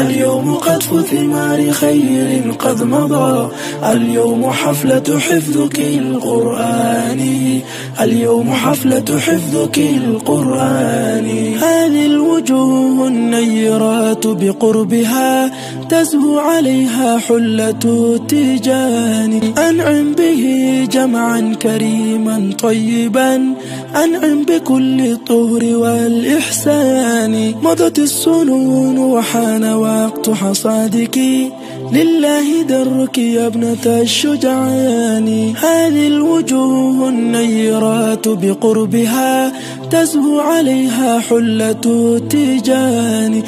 اليوم قطف ثمار خير قد مضى. اليوم حفلة حفظك القرآن. اليوم حفلة حفظك القرآن. الوجوه النيرات بقربها تزهو عليها حلة التيجان أنعم به جمعا كريما طيبا. أنعم بكل الطهر والإحسان. مضت السنون وحان وقت حصادك. لله درك يا ابنة الشجعان. هذه الوجوه النيرات بقربها تزهو عليها حلة التيجان